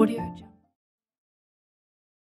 Audio